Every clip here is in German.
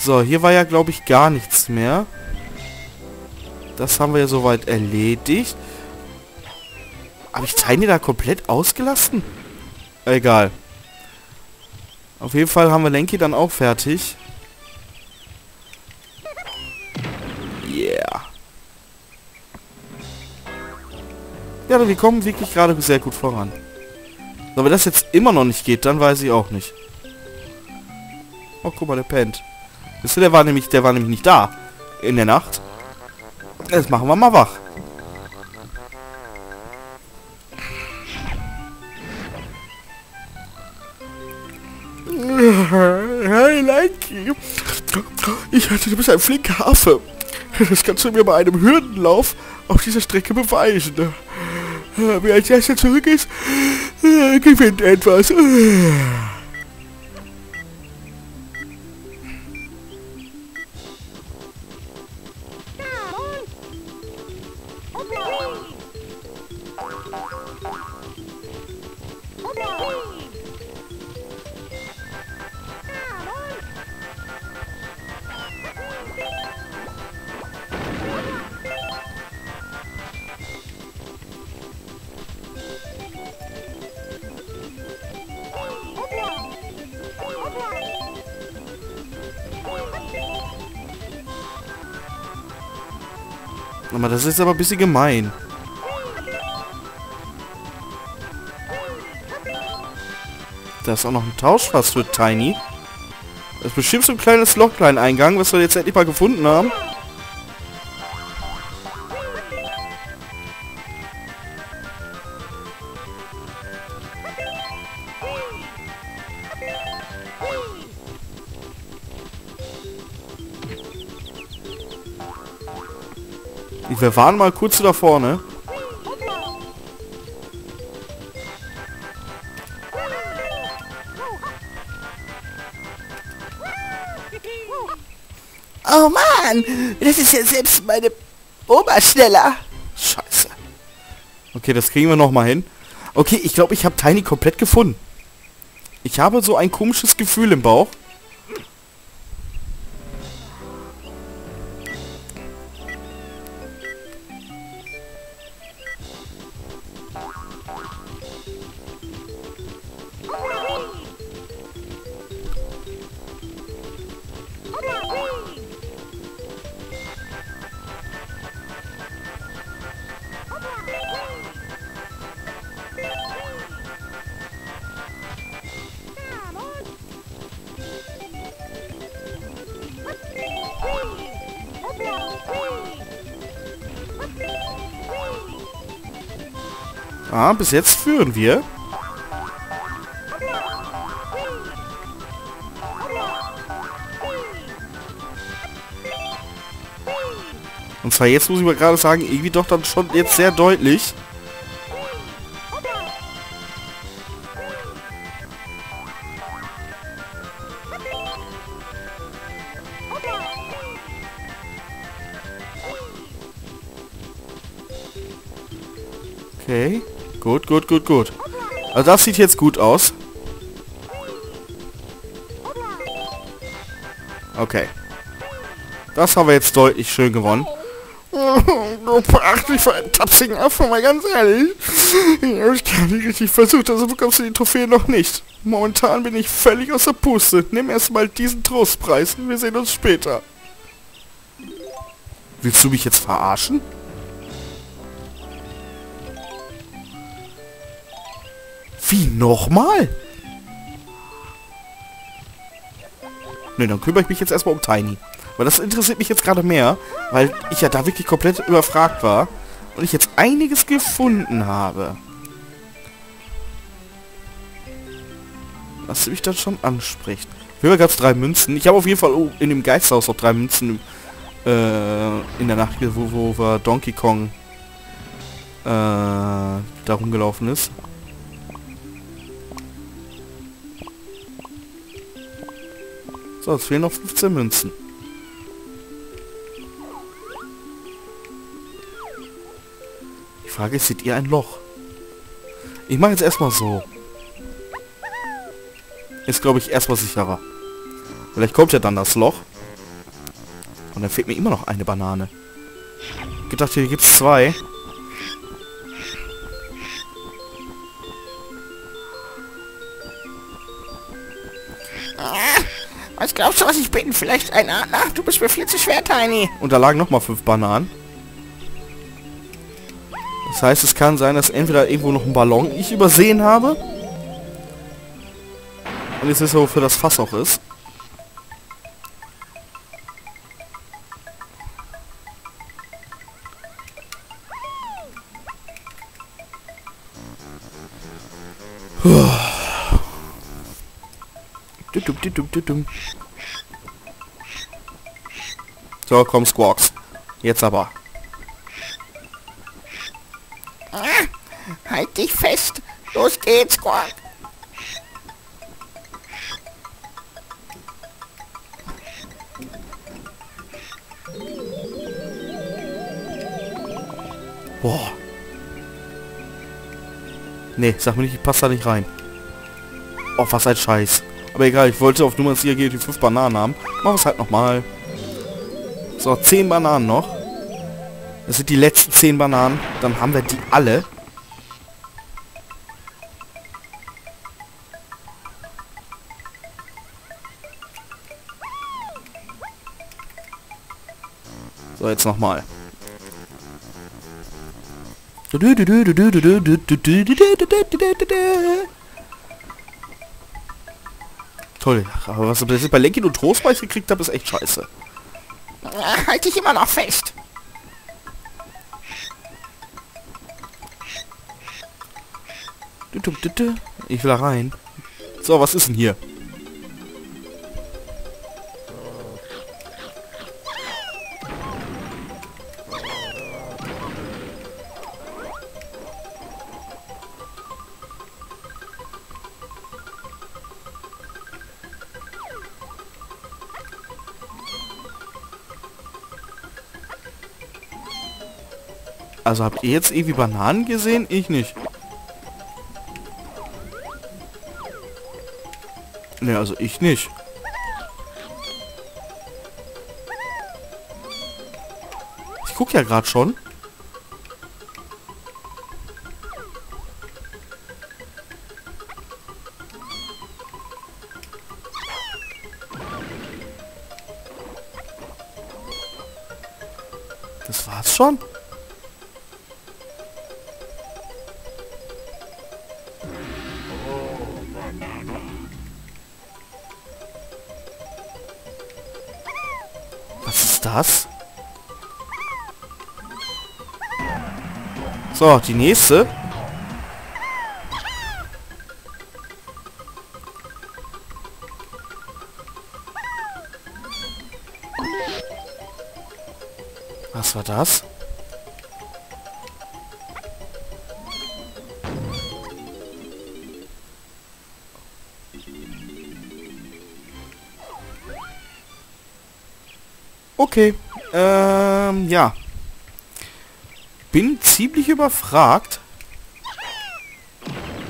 So, hier war ja, glaube ich, gar nichts mehr. Das haben wir ja soweit erledigt. Habe ich Tiny da komplett ausgelassen? Egal. Auf jeden Fall haben wir Lenky dann auch fertig. Yeah. Ja, wir kommen wirklich gerade sehr gut voran. So, wenn das jetzt immer noch nicht geht, dann weiß ich auch nicht. Oh, guck mal, der pennt. Wisst ihr, der war nämlich, der war nämlich nicht da. In der Nacht. Jetzt machen wir mal wach. Hey, Lenky. Ich hatte, du bist ein flinker Affe. Das kannst du mir bei einem Hürdenlauf auf dieser Strecke beweisen. Wer als erster zurück ist, gewinnt etwas. Aber das ist aber ein bisschen gemein. Da ist auch noch ein Tauschfass für Tiny. Das ist bestimmt so ein kleines Lochlein-Eingang, was wir jetzt endlich mal gefunden haben. Wir waren mal kurz da vorne. Oh Mann, das ist ja selbst meine Oma schneller. Scheiße. Okay, das kriegen wir noch mal hin. Okay, ich glaube, ich habe Tiny komplett gefunden. Ich habe so ein komisches Gefühl im Bauch. Ah, bis jetzt führen wir. Und zwar jetzt muss ich mal gerade sagen, irgendwie doch dann schon jetzt sehr deutlich. Gut, gut, gut, gut. Also das sieht jetzt gut aus. Okay. Das haben wir jetzt deutlich schön gewonnen. Du veracht mich für einen tapsigen Affen, mal ganz ehrlich. Ich kann nicht richtig versucht, also bekommst du die Trophäe noch nicht. Momentan bin ich völlig aus der Puste. Nimm erstmal diesen Trostpreis. Wir sehen uns später. Willst du mich jetzt verarschen? Wie nochmal? Ne, dann kümmere ich mich jetzt erstmal um Tiny. Weil das interessiert mich jetzt gerade mehr, weil ich ja da wirklich komplett überfragt war und ich jetzt einiges gefunden habe. Was mich dann schon anspricht. Hier gab es drei Münzen. Ich habe auf jeden Fall oh, in dem Geisterhaus noch drei Münzen äh, in der Nacht, wo, wo, wo Donkey Kong äh, da rumgelaufen ist. So, es fehlen noch 15 Münzen. Die Frage ist, seht ihr ein Loch? Ich mache jetzt erstmal so. Ist, glaube ich, erstmal sicherer. Vielleicht kommt ja dann das Loch. Und dann fehlt mir immer noch eine Banane. Gedacht, hier gibt's zwei. Glaubst du, was ich bin? Vielleicht ein Adler? Du bist mir viel zu schwer, Tiny. Und da lagen noch mal fünf Bananen. Das heißt, es kann sein, dass entweder irgendwo noch ein Ballon ich übersehen habe. Und jetzt ist so für das Fass auch ist. So, komm, Squawks. Jetzt aber. Ah, halt dich fest. Los geht's, Squawk. Boah. Nee, sag mir nicht, ich passe da nicht rein. Oh, was ein Scheiß. Aber egal, ich wollte auf Nummer 4 die 5 Bananen haben. Machen wir es halt nochmal. So, 10 Bananen noch. Das sind die letzten 10 Bananen. Dann haben wir die alle. So, jetzt nochmal. Toll, aber was ich bei Lenkin und Trostpreis gekriegt habe, ist echt scheiße. Ah, halt dich immer noch fest. Ich will da rein. So, was ist denn hier? Also habt ihr jetzt irgendwie Bananen gesehen? Ich nicht. Ne, also ich nicht. Ich guck ja gerade schon. Das war's schon? So, die nächste. Was war das? Okay. Ähm, ja. Bin ziemlich überfragt.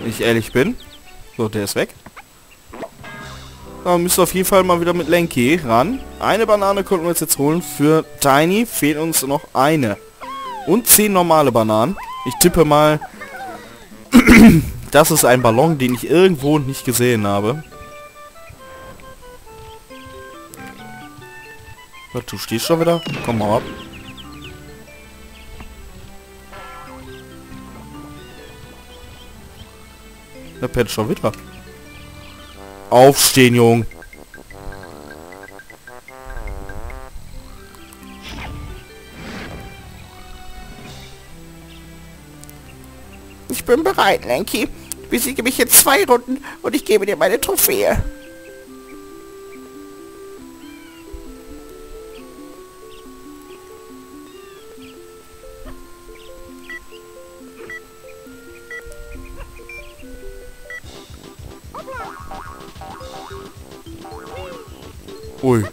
Wenn ich ehrlich bin. So, der ist weg. Da müsste auf jeden Fall mal wieder mit Lenky ran. Eine Banane konnten wir uns jetzt holen. Für Tiny fehlt uns noch eine. Und zehn normale Bananen. Ich tippe mal, das ist ein Ballon, den ich irgendwo nicht gesehen habe. Du stehst schon wieder? Komm mal ab. Der pennt schon wieder. Aufstehen, Jung. Ich bin bereit, Lenky. Besiege mich jetzt zwei Runden und ich gebe dir meine Trophäe. Ui.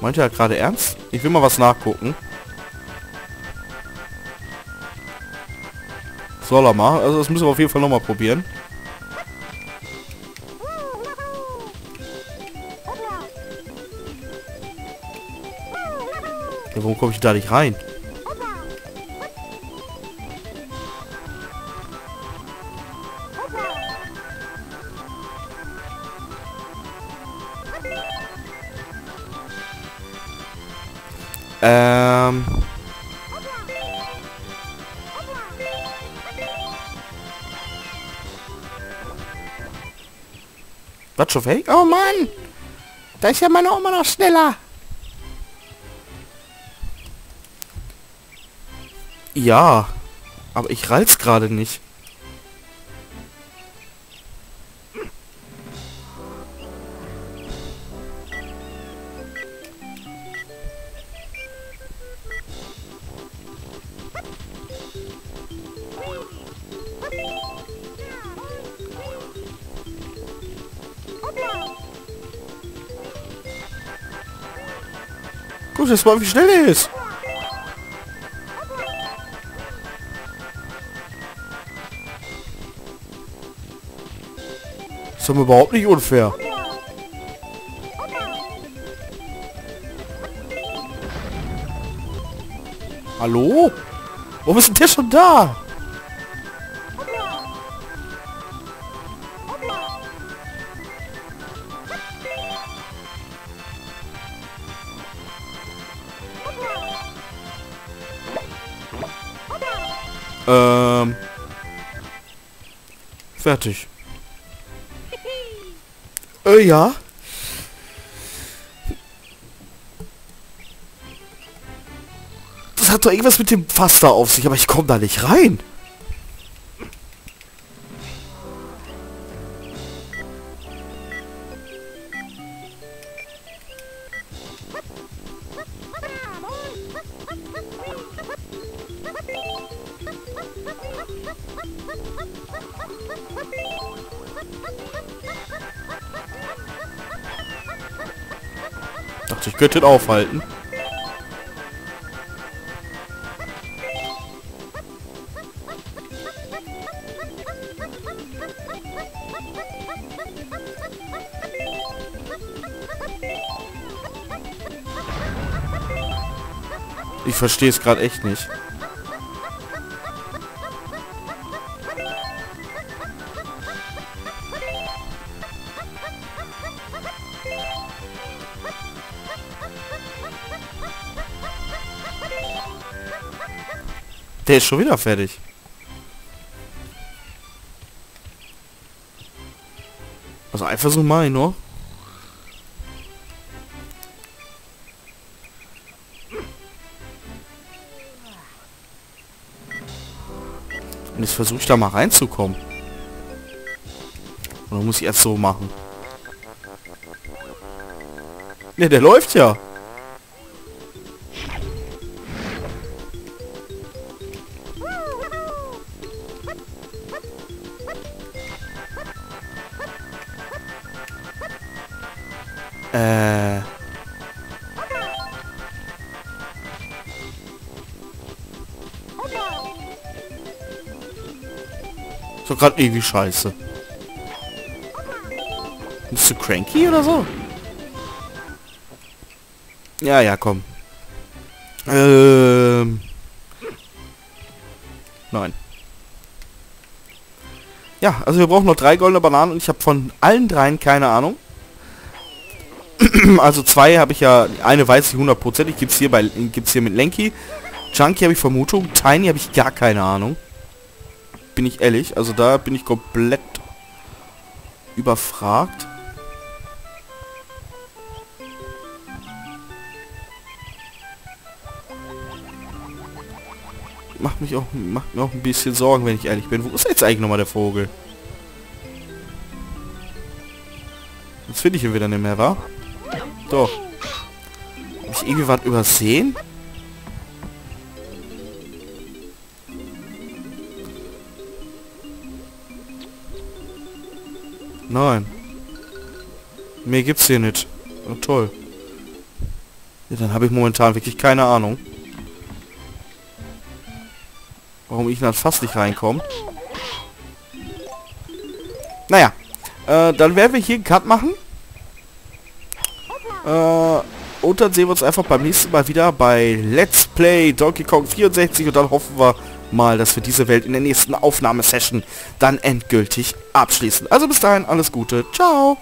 Meinte er gerade ernst? Ich will mal was nachgucken. Soll er mal. Also das müssen wir auf jeden Fall nochmal probieren. Ja, warum komme ich da nicht rein? Was schon weg? Oh Mann! Da ist ja meine Oma noch schneller. Ja, aber ich reiz gerade nicht. Guck jetzt mal, wie schnell er ist. ist doch überhaupt nicht unfair. Hallo? Warum ist denn der schon da? Fertig. Äh, ja. Das hat doch irgendwas mit dem da auf sich, aber ich komme da nicht rein. Dachte, ich könnte ihn aufhalten. Ich verstehe es gerade echt nicht. Der ist schon wieder fertig. Also einfach so mal, nur. Und jetzt versuche ich da mal reinzukommen. Oder muss ich erst so machen? Ne, der läuft ja. So gerade irgendwie scheiße. Bist du cranky oder so? Ja, ja, komm. Ähm. Nein. Ja, also wir brauchen noch drei goldene Bananen und ich habe von allen dreien keine Ahnung. also zwei habe ich ja, eine weiß ich hundertprozentig, gibt's hier bei gibt's hier mit Lenky. Chunky habe ich Vermutung, Tiny habe ich gar keine Ahnung. Bin ich ehrlich, also da bin ich komplett überfragt. Macht mich auch macht mir auch ein bisschen Sorgen, wenn ich ehrlich bin. Wo ist jetzt eigentlich nochmal der Vogel? Jetzt finde ich ihn wieder nicht mehr, wa? Doch. Hab ich irgendwie was übersehen? Nein. Mehr gibt's hier nicht. Oh, toll. Ja, dann habe ich momentan wirklich keine Ahnung. Warum ich dann fast nicht reinkomme. Naja. Äh, dann werden wir hier einen Cut machen. Äh, und dann sehen wir uns einfach beim nächsten Mal wieder bei Let's Play Donkey Kong 64 und dann hoffen wir mal, dass wir diese Welt in der nächsten Aufnahmesession dann endgültig abschließen. Also bis dahin, alles Gute. Ciao.